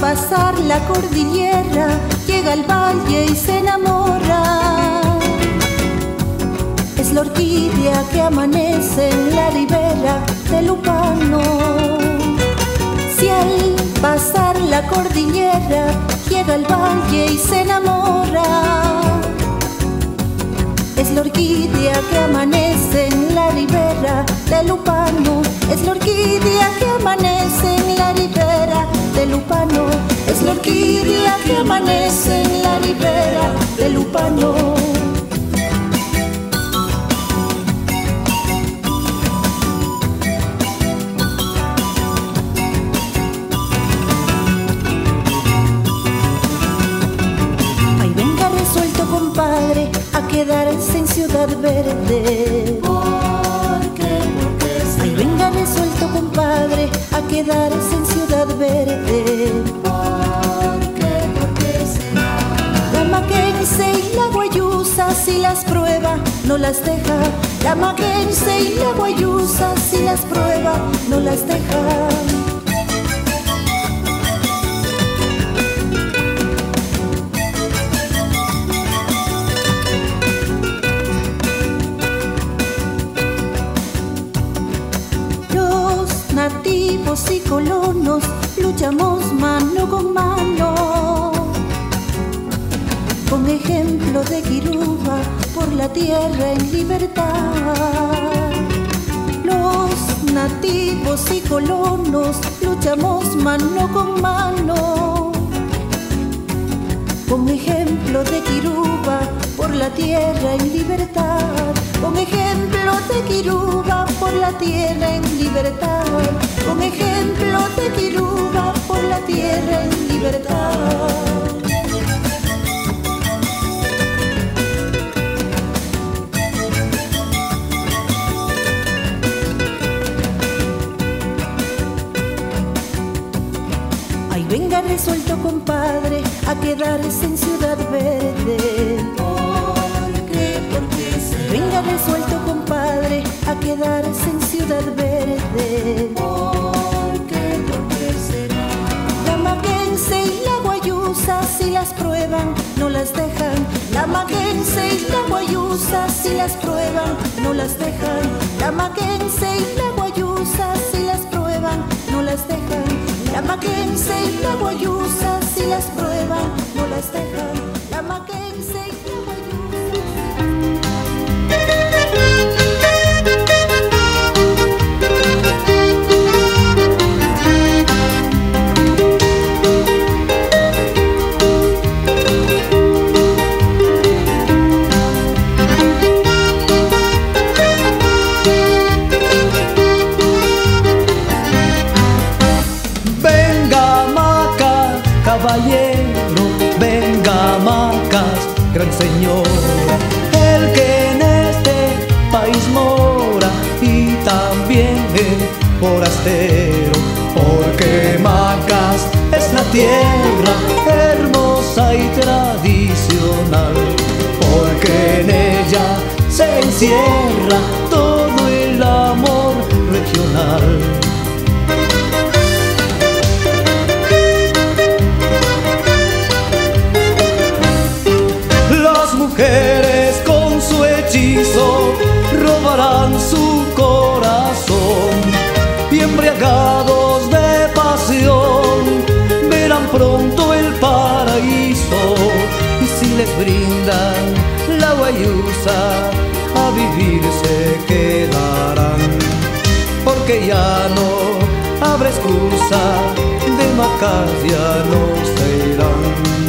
pasar la cordillera llega al valle y se enamora. Es la orquídea que amanece en la ribera del Lupano. Si al pasar la cordillera llega al valle y se enamora. La orquídea que amanece en la ribera del Lupano. Es la orquídea que amanece en la ribera del Lupano. Es la orquídea que amanece en la ribera del Lupano. Las deja. La Mackenzie y la Guayusa, si las prueba, no las deja. Los nativos y colonos luchamos mano con mano. Con ejemplo de Kiruba por la tierra en libertad. Los nativos y colonos luchamos mano con mano. Con ejemplo de Kiruba por la tierra en libertad. Con ejemplo de Kiruba por la tierra en libertad. Con ejemplo de Kiruba por la tierra en libertad. Resuelto, compadre, a quedarse en Ciudad Verde. Porque, porque Venga resuelto, compadre, a quedarse en Ciudad Verde. Porque, porque será. La Mackenzie y la Guayusa, si las prueban, no las dejan. La Mackenzie y la Guayusa, si las prueban, no las dejan. La Mackenzie y la Guayusa, si las prueban, no las dejan. La Mackenzie y la caballero, venga Macas, gran señor, el que en este país mora y también el forastero, porque Macas es la tierra hermosa y tradicional, porque en ella se encierra pronto el paraíso y si les brindan la guayusa a vivir se quedarán porque ya no habrá excusa de macas ya no se irán.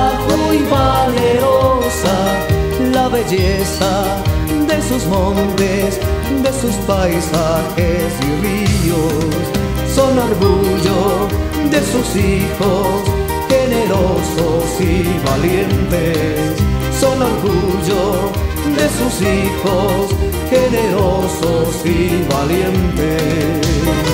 Trabajo y valerosa la belleza de sus montes, de sus paisajes y ríos. Son orgullo de sus hijos, generosos y valientes. Son orgullo de sus hijos, generosos y valientes.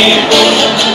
You.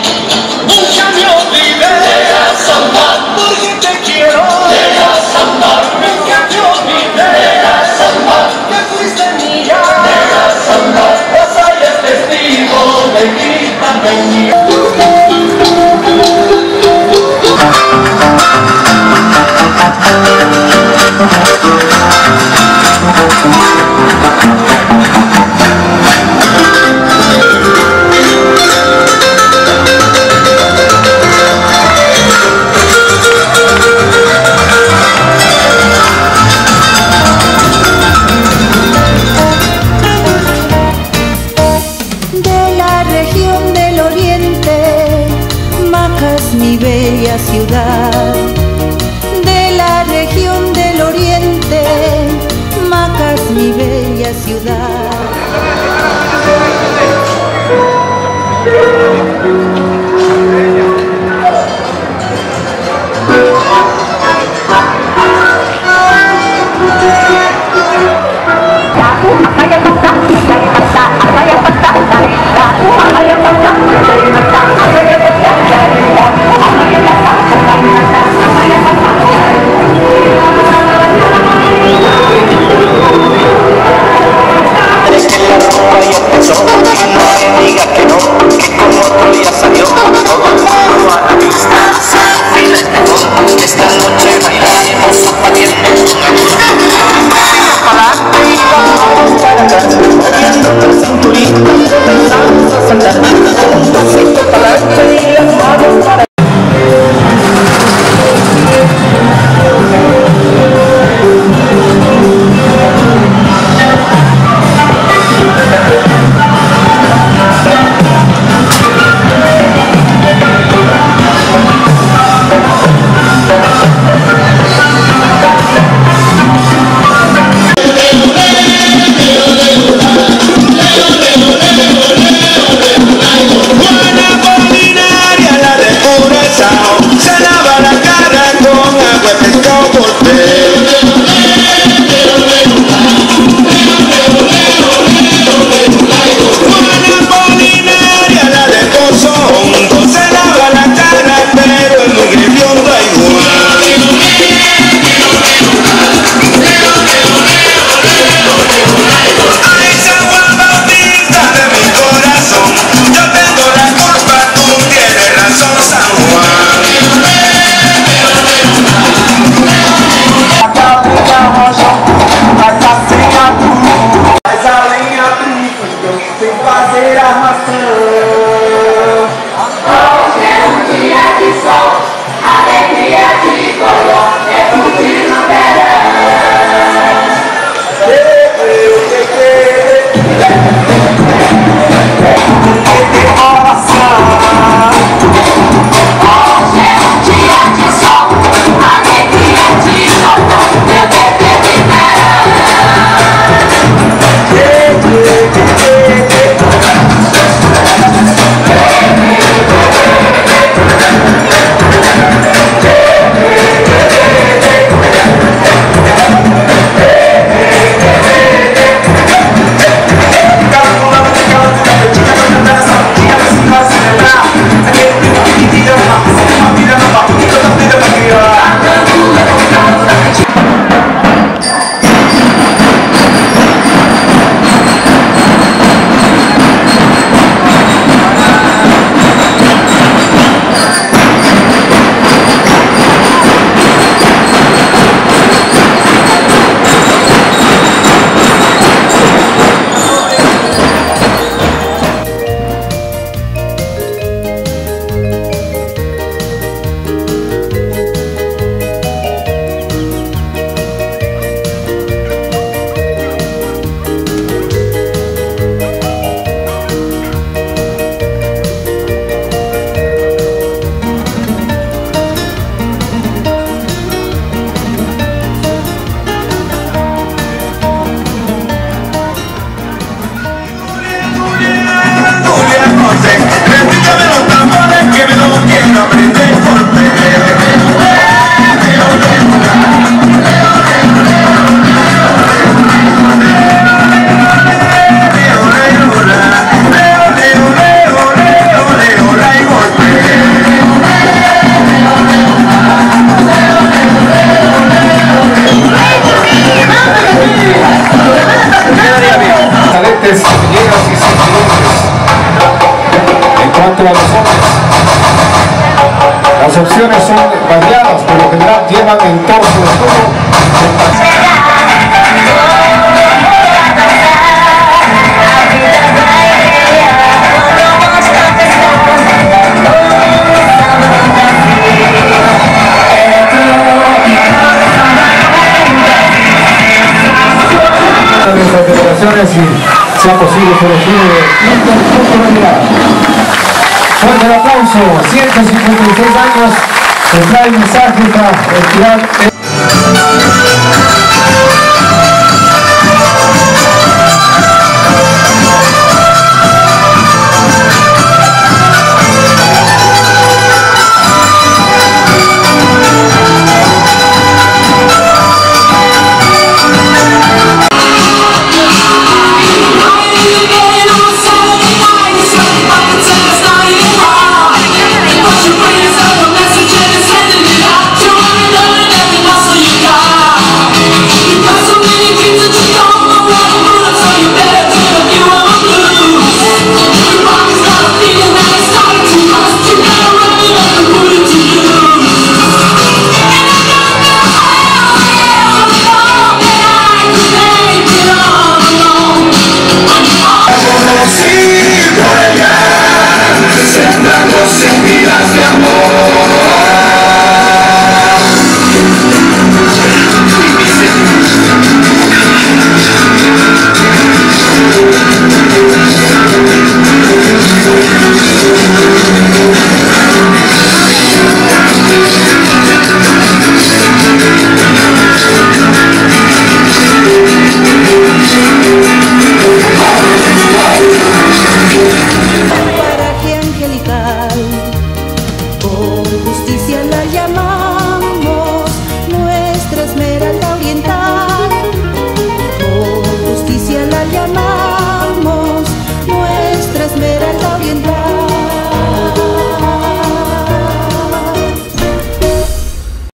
Los hombres. Las opciones son variadas, por lo general llevan en torso de de nuestras federaciones y sea posible Aplauso, 156 años, se trae el mensaje para.